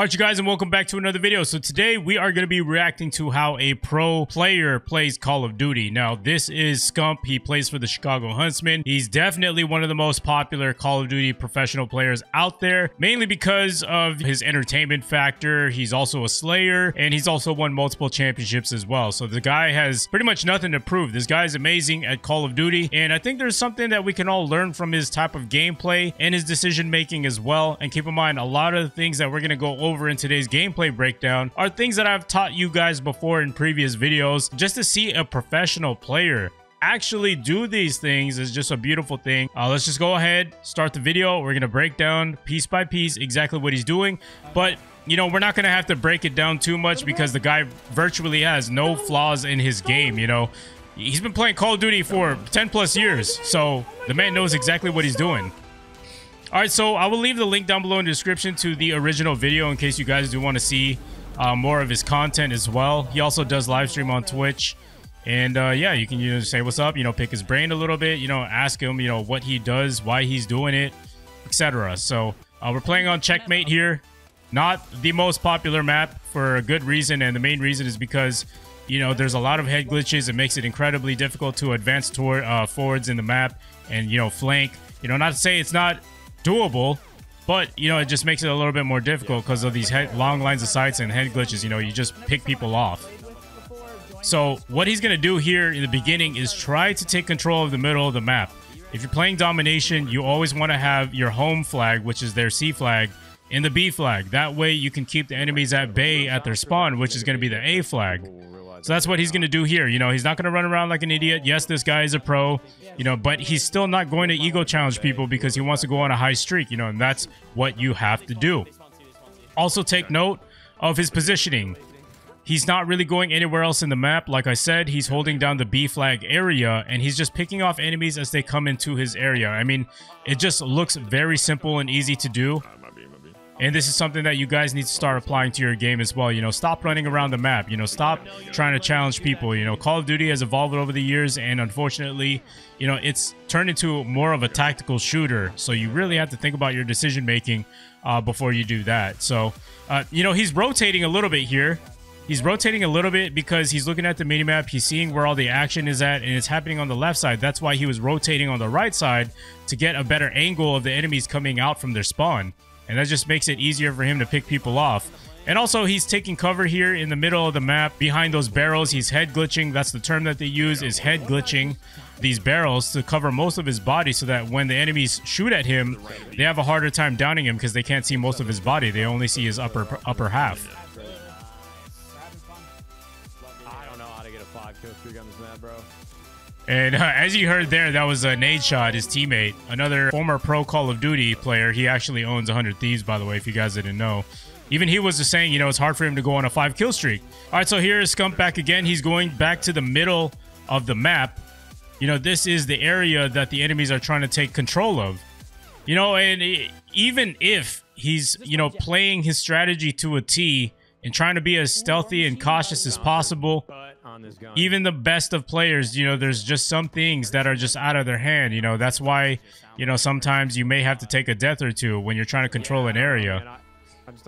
Alright you guys and welcome back to another video. So today we are going to be reacting to how a pro player plays Call of Duty. Now this is Scump. He plays for the Chicago Huntsmen. He's definitely one of the most popular Call of Duty professional players out there. Mainly because of his entertainment factor. He's also a slayer and he's also won multiple championships as well. So the guy has pretty much nothing to prove. This guy is amazing at Call of Duty and I think there's something that we can all learn from his type of gameplay and his decision making as well. And keep in mind a lot of the things that we're going to go over over in today's gameplay breakdown are things that I've taught you guys before in previous videos just to see a professional player actually do these things is just a beautiful thing. Uh, let's just go ahead, start the video. We're going to break down piece by piece exactly what he's doing. But, you know, we're not going to have to break it down too much because the guy virtually has no flaws in his game, you know. He's been playing Call of Duty for 10 plus years, so the man knows exactly what he's doing. All right, so I will leave the link down below in the description to the original video in case you guys do want to see uh, more of his content as well. He also does live stream on Twitch. And uh, yeah, you can you know, say what's up, you know, pick his brain a little bit, you know, ask him, you know, what he does, why he's doing it, etc. So uh, we're playing on Checkmate here. Not the most popular map for a good reason. And the main reason is because, you know, there's a lot of head glitches. It makes it incredibly difficult to advance toward uh, forwards in the map and, you know, flank. You know, not to say it's not doable, but, you know, it just makes it a little bit more difficult because of these head, long lines of sights and head glitches. You know, you just pick people off. So what he's to do here in the beginning is try to take control of the middle of the map. If you're playing domination, you always want to have your home flag, which is their C flag, in the B flag. That way you can keep the enemies at bay at their spawn, which is going to be the A flag. So that's what he's going to do here. You know, he's not going to run around like an idiot. Yes, this guy is a pro, you know, but he's still not going to ego challenge people because he wants to go on a high streak, you know, and that's what you have to do. Also take note of his positioning. He's not really going anywhere else in the map. Like I said, he's holding down the B flag area and he's just picking off enemies as they come into his area. I mean, it just looks very simple and easy to do. And this is something that you guys need to start applying to your game as well. You know, stop running around the map. You know, stop trying to challenge people. You know, Call of Duty has evolved over the years, and unfortunately, you know, it's turned into more of a tactical shooter. So you really have to think about your decision making uh, before you do that. So, uh, you know, he's rotating a little bit here. He's rotating a little bit because he's looking at the minimap. He's seeing where all the action is at, and it's happening on the left side. That's why he was rotating on the right side to get a better angle of the enemies coming out from their spawn and that just makes it easier for him to pick people off. And also, he's taking cover here in the middle of the map behind those barrels. He's head glitching. That's the term that they use is head glitching these barrels to cover most of his body so that when the enemies shoot at him, they have a harder time downing him because they can't see most of his body. They only see his upper upper half. And uh, as you heard there, that was a Nadeshot, his teammate, another former pro Call of Duty player. He actually owns 100 Thieves, by the way, if you guys didn't know. Even he was just saying, you know, it's hard for him to go on a five kill streak. All right, so here is Scump back again. He's going back to the middle of the map. You know, this is the area that the enemies are trying to take control of. You know, and even if he's, you know, playing his strategy to a T and trying to be as stealthy and cautious as possible, even the best of players, you know, there's just some things that are just out of their hand. You know, that's why, you know, sometimes you may have to take a death or two when you're trying to control an area.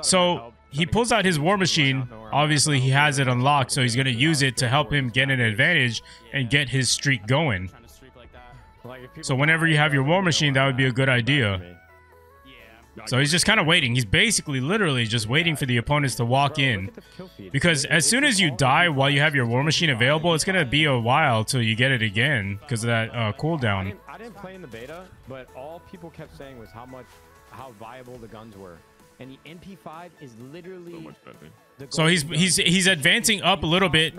So he pulls out his war machine. Obviously, he has it unlocked, so he's going to use it to help him get an advantage and get his streak going. So whenever you have your war machine, that would be a good idea. So he's just kind of waiting. He's basically literally just waiting for the opponents to walk in. Because as soon as you die while you have your war machine available, it's going to be a while till you get it again because of that uh, cooldown. I didn't, I didn't play in the beta, but all people kept saying was how much, how viable the guns were and the MP5 is literally so he's he's he's advancing up a little bit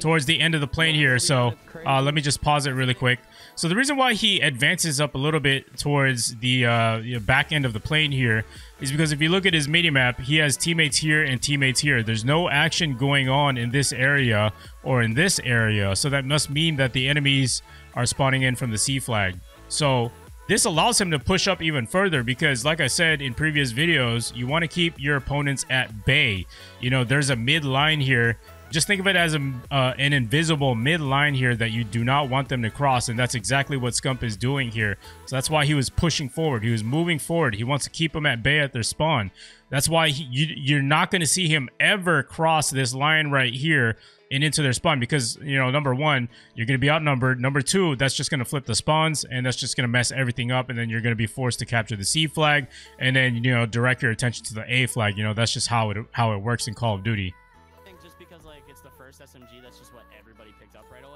towards the end of the plane here. So uh, let me just pause it really quick. So the reason why he advances up a little bit towards the uh, back end of the plane here is because if you look at his mini map, he has teammates here and teammates here. There's no action going on in this area or in this area. So that must mean that the enemies are spawning in from the C flag. So this allows him to push up even further because, like I said in previous videos, you want to keep your opponents at bay. You know, there's a mid line here. Just think of it as a, uh, an invisible mid line here that you do not want them to cross, and that's exactly what Scump is doing here. So that's why he was pushing forward. He was moving forward. He wants to keep them at bay at their spawn. That's why he, you, you're not going to see him ever cross this line right here and into their spawn because, you know, number one, you're going to be outnumbered. Number two, that's just going to flip the spawns and that's just going to mess everything up. And then you're going to be forced to capture the C flag and then, you know, direct your attention to the A flag. You know, that's just how it, how it works in Call of Duty. I think just because like it's the first SMG, that's just what everybody picked up right away.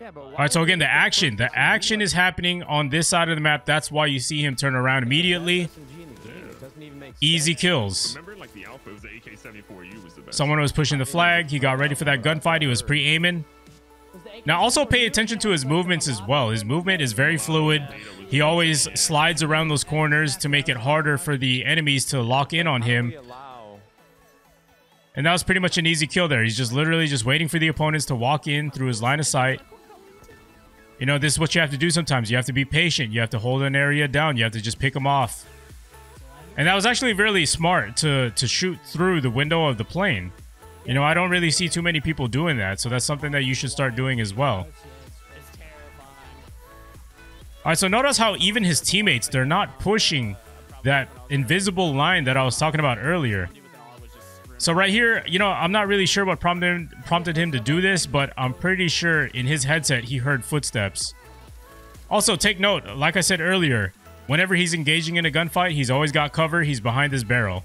Yeah, but All right, so again, the action, the action is happening on this side of the map. That's why you see him turn around immediately. Easy kills. Remember, like alpha, was was. Someone was pushing the flag. He got ready for that gunfight. He was pre-aiming. Now, also pay attention to his movements as well. His movement is very fluid. He always slides around those corners to make it harder for the enemies to lock in on him. And that was pretty much an easy kill there. He's just literally just waiting for the opponents to walk in through his line of sight. You know, this is what you have to do sometimes. You have to be patient. You have to hold an area down. You have to just pick them off. And that was actually really smart to, to shoot through the window of the plane. You know, I don't really see too many people doing that, so that's something that you should start doing as well. All right, so notice how even his teammates, they're not pushing that invisible line that I was talking about earlier. So right here, you know, I'm not really sure what prompted prompted him to do this, but I'm pretty sure in his headset he heard footsteps. Also, take note, like I said earlier, whenever he's engaging in a gunfight, he's always got cover. He's behind this barrel.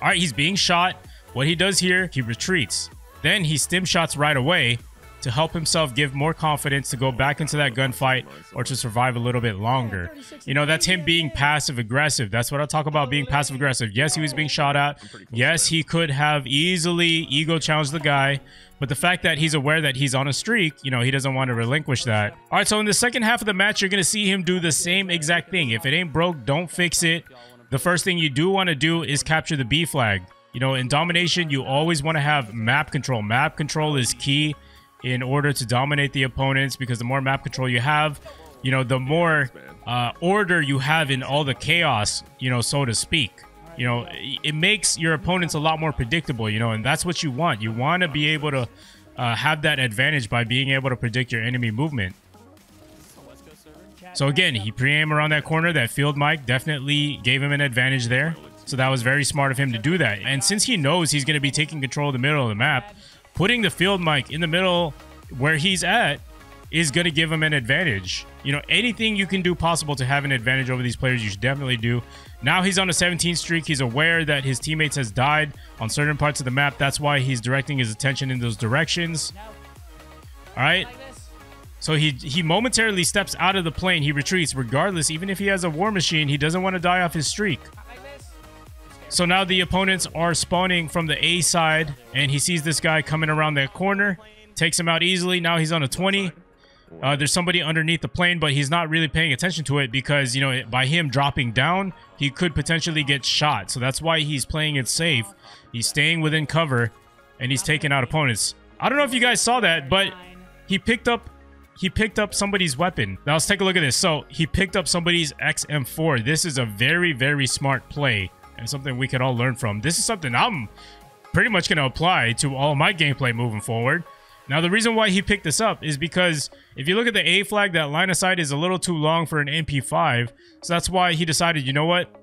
All right, he's being shot. What he does here, he retreats. Then he stim shots right away to help himself give more confidence to go back into that gunfight or to survive a little bit longer. You know, that's him being passive aggressive. That's what I talk about being passive aggressive. Yes, he was being shot at. Yes, he could have easily ego challenged the guy. But the fact that he's aware that he's on a streak, you know, he doesn't want to relinquish that. All right, so in the second half of the match, you're going to see him do the same exact thing. If it ain't broke, don't fix it. The first thing you do want to do is capture the B flag. You know, in domination, you always want to have map control. Map control is key in order to dominate the opponents because the more map control you have, you know, the more uh, order you have in all the chaos, you know, so to speak. You know, it makes your opponents a lot more predictable, you know, and that's what you want. You want to be able to uh, have that advantage by being able to predict your enemy movement. So again, he pre-aim around that corner. That field mic definitely gave him an advantage there. So that was very smart of him to do that. And since he knows he's going to be taking control of the middle of the map, putting the field mic in the middle where he's at is going to give him an advantage. You know, anything you can do possible to have an advantage over these players, you should definitely do. Now he's on a 17 streak. He's aware that his teammates has died on certain parts of the map. That's why he's directing his attention in those directions. All right. So he he momentarily steps out of the plane. He retreats regardless. Even if he has a war machine, he doesn't want to die off his streak. So now the opponents are spawning from the A side, and he sees this guy coming around that corner, takes him out easily. Now he's on a 20. Uh, there's somebody underneath the plane, but he's not really paying attention to it because, you know, by him dropping down, he could potentially get shot. So that's why he's playing it safe. He's staying within cover, and he's taking out opponents. I don't know if you guys saw that, but he picked up he picked up somebody's weapon. Now let's take a look at this. So he picked up somebody's XM4. This is a very, very smart play and something we can all learn from. This is something I'm pretty much going to apply to all my gameplay moving forward. Now, the reason why he picked this up is because if you look at the A flag, that line of sight is a little too long for an MP5. So that's why he decided, you know what?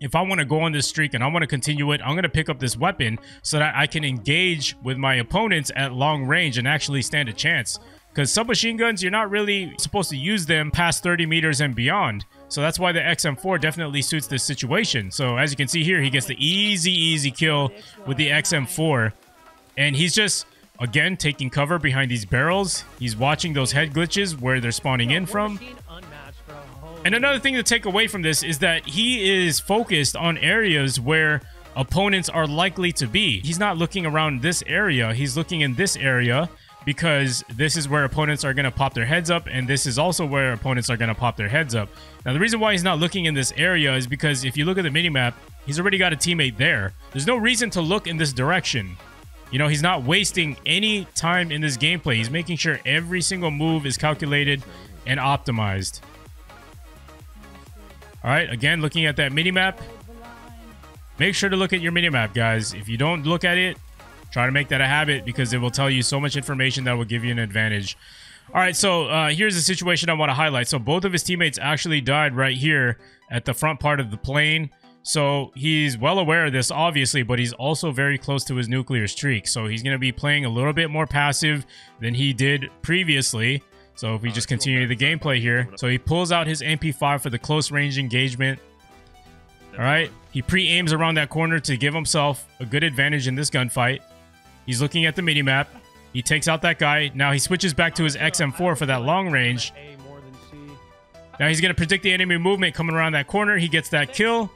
If I want to go on this streak and I want to continue it, I'm going to pick up this weapon so that I can engage with my opponents at long range and actually stand a chance. Because submachine guns, you're not really supposed to use them past 30 meters and beyond. So that's why the XM4 definitely suits this situation. So as you can see here, he gets the easy, easy kill with the XM4. And he's just, again, taking cover behind these barrels. He's watching those head glitches where they're spawning in from. And another thing to take away from this is that he is focused on areas where opponents are likely to be. He's not looking around this area. He's looking in this area because this is where opponents are going to pop their heads up and this is also where opponents are going to pop their heads up. Now, the reason why he's not looking in this area is because if you look at the minimap, he's already got a teammate there. There's no reason to look in this direction. You know, he's not wasting any time in this gameplay. He's making sure every single move is calculated and optimized. All right, again, looking at that minimap. Make sure to look at your minimap, guys. If you don't look at it, try to make that a habit because it will tell you so much information that will give you an advantage. All right, so uh, here's the situation I want to highlight. So both of his teammates actually died right here at the front part of the plane. So he's well aware of this, obviously, but he's also very close to his nuclear streak. So he's going to be playing a little bit more passive than he did previously. So if we just continue the gameplay here. So he pulls out his MP5 for the close range engagement. All right. He pre-aims around that corner to give himself a good advantage in this gunfight. He's looking at the minimap. He takes out that guy. Now he switches back to his XM4 for that long range. A more than C. Now he's going to predict the enemy movement coming around that corner. He gets that kill.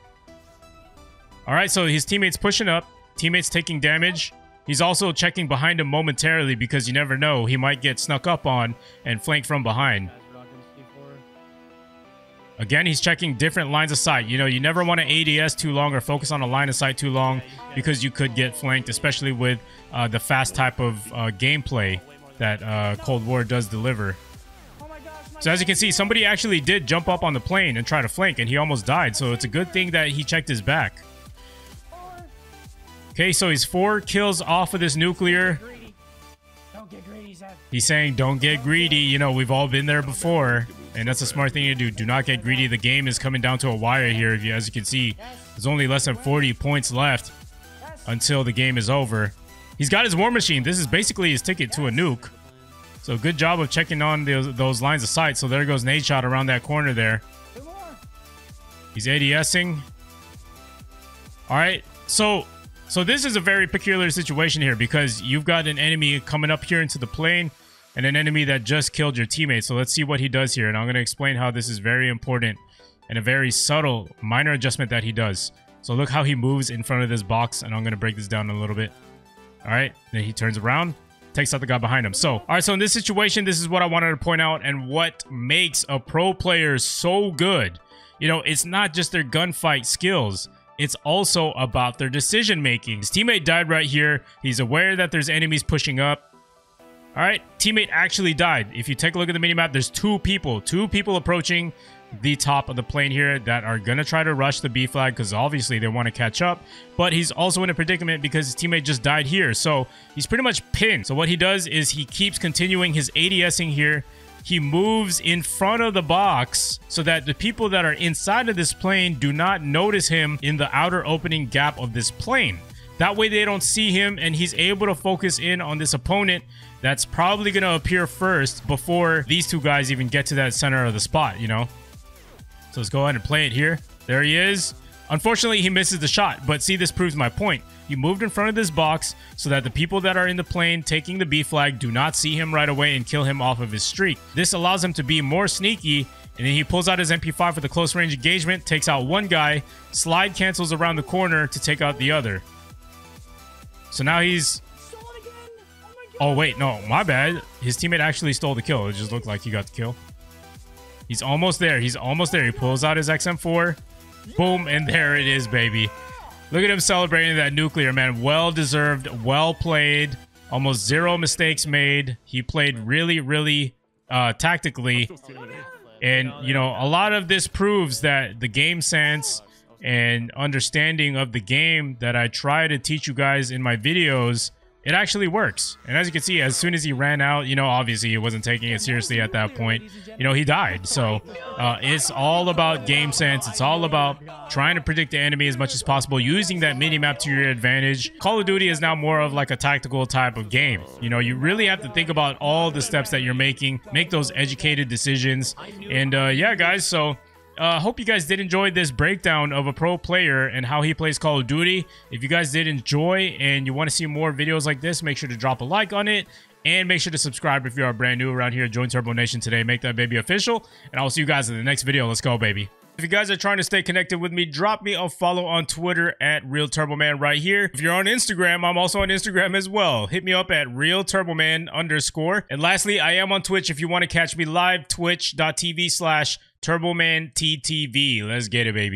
All right, so his teammates pushing up. Teammates taking damage. He's also checking behind him momentarily because you never know. He might get snuck up on and flanked from behind. Guys rocking C4. Again, he's checking different lines of sight. You know, you never want to ADS too long or focus on a line of sight too long because you could get flanked, especially with uh, the fast type of uh, gameplay that uh, Cold War does deliver. So as you can see, somebody actually did jump up on the plane and try to flank, and he almost died. So it's a good thing that he checked his back. Okay, so he's four kills off of this nuclear. He's saying, don't get greedy. You know, we've all been there before. And that's a smart thing to do. Do not get greedy. The game is coming down to a wire here. As you can see, there's only less than 40 points left until the game is over. He's got his war machine. This is basically his ticket to a nuke. So good job of checking on those, those lines of sight. So there goes Nadeshot around that corner there. He's ADSing. All right. So so this is a very peculiar situation here because you've got an enemy coming up here into the plane and an enemy that just killed your teammate. So let's see what he does here. And I'm going to explain how this is very important and a very subtle minor adjustment that he does. So look how he moves in front of this box. And I'm going to break this down a little bit. All right. Then he turns around, takes out the guy behind him. So, all right. So in this situation, this is what I wanted to point out and what makes a pro player so good. You know, it's not just their gunfight skills. It's also about their decision making. His teammate died right here. He's aware that there's enemies pushing up. All right, teammate actually died. If you take a look at the minimap, there's two people, two people approaching the top of the plane here that are going to try to rush the B flag because obviously they want to catch up. But he's also in a predicament because his teammate just died here. So he's pretty much pinned. So what he does is he keeps continuing his ADSing here he moves in front of the box so that the people that are inside of this plane do not notice him in the outer opening gap of this plane. That way they don't see him and he's able to focus in on this opponent that's probably going to appear first before these two guys even get to that center of the spot, you know? So let's go ahead and play it here. There he is. Unfortunately, he misses the shot, but see, this proves my point. He moved in front of this box so that the people that are in the plane taking the B flag do not see him right away and kill him off of his streak. This allows him to be more sneaky, and then he pulls out his MP5 for the close range engagement, takes out one guy, slide cancels around the corner to take out the other. So now he's... Oh, wait, no, my bad. His teammate actually stole the kill. It just looked like he got the kill. He's almost there. He's almost there. He pulls out his XM4. Boom, and there it is, baby. Look at him celebrating that nuclear, man. Well deserved, well played, almost zero mistakes made. He played really, really uh, tactically. And, you know, a lot of this proves that the game sense and understanding of the game that I try to teach you guys in my videos it actually works. And as you can see, as soon as he ran out, you know, obviously he wasn't taking it seriously at that point. You know, he died. So uh, it's all about game sense. It's all about trying to predict the enemy as much as possible, using that mini map to your advantage. Call of Duty is now more of like a tactical type of game. You know, you really have to think about all the steps that you're making, make those educated decisions. And uh, yeah, guys, so uh, hope you guys did enjoy this breakdown of a pro player and how he plays Call of Duty. If you guys did enjoy and you want to see more videos like this, make sure to drop a like on it. And make sure to subscribe if you are brand new around here. Join Turbo Nation today. Make that baby official. And I'll see you guys in the next video. Let's go, baby. If you guys are trying to stay connected with me, drop me a follow on Twitter at Real Turboman right here. If you're on Instagram, I'm also on Instagram as well. Hit me up at Real Turboman underscore. And lastly, I am on Twitch if you want to catch me live, twitch.tv slash TTV. Let's get it, baby.